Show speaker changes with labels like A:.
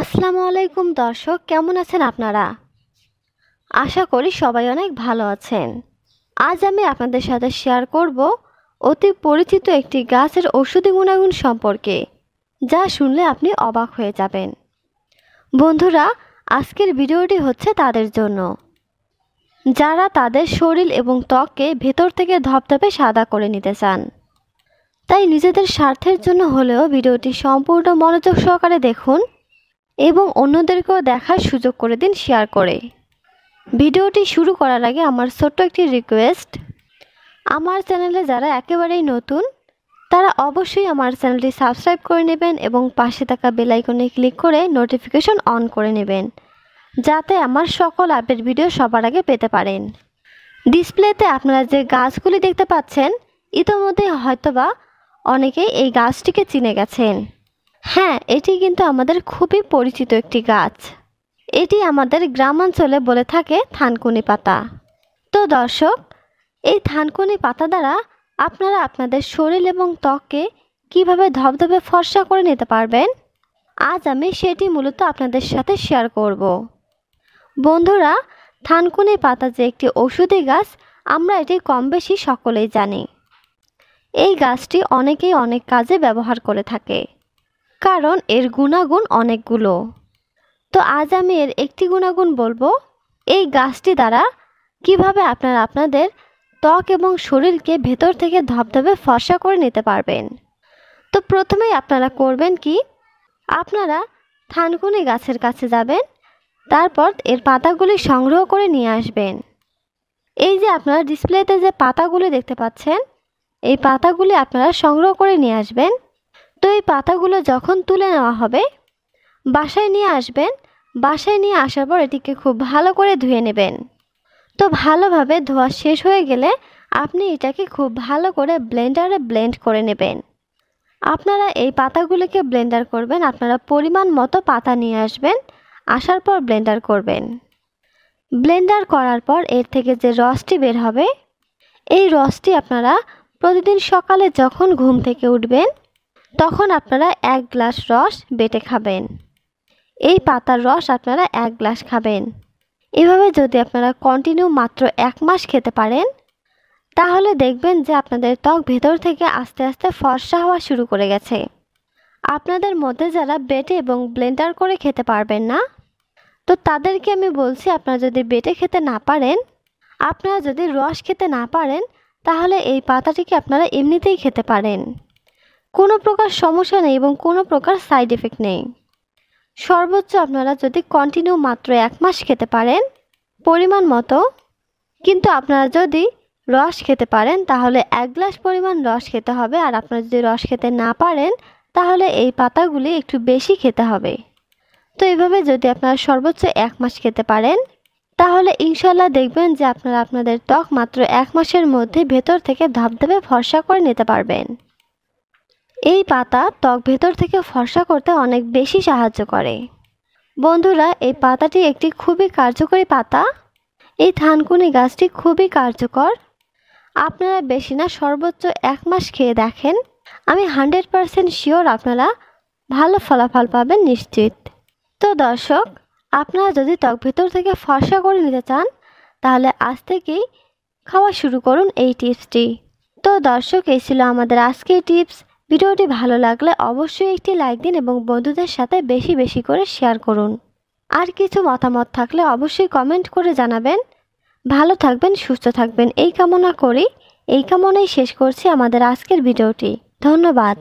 A: আসসালামু আলাইকুম দর্শক, কেমন আছেন আপনারা? আশা করি সবাই অনেক ভালো আছেন। আজ আমি আপনাদের সাথে শেয়ার করব অতি পরিচিত একটি গাছের ওষুধি গুণাগুণ সম্পর্কে, যা শুনলে আপনি অবাক হয়ে যাবেন। বন্ধুরা, আজকের ভিডিওটি হচ্ছে তাদের জন্য। যারা তাদের শরীর এবং ত্বককে ভেতর থেকে ধপধপে সাদা করে নিতে চান, তাই নিজেদের স্বার্থের জন্য হলেও ভিডিওটি সম্পূর্ণ মনোযোগ সহকারে দেখুন এবং অন্যদেরকেও দেখার সুযোগ করে দিন শেয়ার করে। ভিডিওটি শুরু করার আগে আমার ছোট্ট একটি রিকোয়েস্ট আমার চ্যানেলে যারা একেবারেই নতুন, তারা অবশ্যই আমার চ্যানেলটি সাবস্ক্রাইব করে নেবেন এবং পাশে থাকা বেল আইকনে ক্লিক করে নোটিফিকেশন অন করে নেবেন, যাতে আমার সকল আপডেট ভিডিও সবার আগে পেতে পারেন। ডিসপ্লেতে আপনারা যে গাছগুলি দেখতে পাচ্ছেন ইতোমধ্যে হয়তোবা অনেকেই এই গাছটিকে চিনে গেছেন। হ্যাঁ এটি কিন্তু আমাদের খুবই পরিচিত একটি গাছ। এটি আমাদের গ্রামাঞ্চলে বলে থাকে থানকুনি পাতা। তো দর্শক, এই থানকুনি পাতা দ্বারা আপনারা আপনাদের শরীর এবং ত্বককে কীভাবে ধবধবে ফর্সা করে নিতে পারবেন, আজ আমি সেটি মূলত আপনাদের সাথে শেয়ার করব। বন্ধুরা, থানকুনি পাতা যে একটি ঔষধি গাছ, আমরা এটি কম বেশি সকলেই জানি। এই গাছটি অনেকেই অনেক কাজে ব্যবহার করে থাকে। কারণ এর গুণাগুণ অনেকগুলো। তো আজ আমি এর একটি গুণাগুণ বলব। এই গাছটি দ্বারা কীভাবে আপনারা আপনাদের ত্বক এবং শরীরকে ভেতর থেকে ধপধপে ফর্সা করে নিতে পারবেন? তো প্রথমেই আপনারা করবেন কি? আপনারা থানকুনি গাছের কাছে যাবেন, তারপর এর পাতাগুলি সংগ্রহ করে নিয়ে আসবেন। এই যে আপনারা ডিসপ্লেতে যে পাতাগুলি দেখতে পাচ্ছেন, এই পাতাগুলি আপনারা সংগ্রহ করে নিয়ে আসবেন। তো এই পাতাগুলো যখন তুলে নেওয়া হবে, বাসায় নিয়ে আসবেন। বাসায় নিয়ে আসার পর এটিকে খুব ভালো করে ধুয়ে নেবেন। তো ভালোভাবে ধোয়া শেষ হয়ে গেলে আপনি এটাকে খুব ভালো করে ব্লেন্ডারে ব্লেন্ড করে নেবেন। আপনারা এই পাতাগুলোকে ব্লেন্ডার করবেন, আপনারা পরিমাণ মতো পাতা নিয়ে আসবেন, আসার পর ব্লেন্ডার করবেন। ব্লেন্ডার করার পর এর থেকে যে রসটি বের হবে, এই রসটি আপনারা প্রতিদিন সকালে যখন ঘুম থেকে উঠবেন তখন আপনারা এক গ্লাস রস বেটে খাবেন। এই পাতার রস আপনারা এক গ্লাস খাবেন। এভাবে যদি আপনারা কন্টিনিউ মাত্র এক মাস খেতে পারেন, তাহলে দেখবেন যে আপনাদের ত্বক ভেতর থেকে আস্তে আস্তে ফর্সা হওয়া শুরু করে গেছে। আপনাদের মধ্যে যারা বেটে এবং ব্লেন্ডার করে খেতে পারবেন না, তো তাদেরকে আমি বলছি আপনারা যদি বেটে খেতে না পারেন, আপনারা যদি রস খেতে না পারেন, তাহলে এই পাতাটিকে আপনারা এমনিতেই খেতে পারেন। কোনো প্রকার সমস্যা নেই এবং কোনো প্রকার সাইড এফেক্ট নেই। সর্বোচ্চ আপনারা যদি কন্টিনিউ মাত্র এক মাস খেতে পারেন, পরিমাণ মতো, কিন্তু আপনারা যদি রস খেতে পারেন, তাহলে এক গ্লাস পরিমাণ রস খেতে হবে। আর আপনারা যদি রস খেতে না পারেন, তাহলে এই পাতাগুলি একটু বেশি খেতে হবে। তো এইভাবে যদি আপনারা সর্বোচ্চ এক মাস খেতে পারেন, তাহলে ইনশাল্লাহ দেখবেন যে আপনারা আপনাদের ত্বক মাত্র এক মাসের মধ্যে ভেতর থেকে ধবধবে ফর্সা করে নিতে পারবেন। এই পাতা ত্বক ভেতর থেকে ফর্সা করতে অনেক বেশি সাহায্য করে। বন্ধুরা, এই পাতাটি একটি খুবই কার্যকরী পাতা। এই থানকুনি গাছটি খুবই কার্যকর। আপনারা বেশি না, সর্বোচ্চ এক মাস খেয়ে দেখেন। আমি হান্ড্রেড পারসেন্ট শিওর আপনারা ভালো ফলাফল পাবেন নিশ্চিত। তো দর্শক, আপনারা যদি ত্বক ভেতর থেকে ফর্সা করে নিতে চান, তাহলে আজ থেকেই খাওয়া শুরু করুন এই টিপসটি। তো দর্শক, এই ছিল আমাদের আজকের টিপস। ভিডিওটি ভালো লাগলে অবশ্যই একটি লাইক দিন এবং বন্ধুদের সাথে বেশি বেশি করে শেয়ার করুন। আর কিছু মতামত থাকলে অবশ্যই কমেন্ট করে জানাবেন। ভালো থাকবেন, সুস্থ থাকবেন, এই কামনা করি। এই কামনাই শেষ করছি আমাদের আজকের ভিডিওটি। ধন্যবাদ।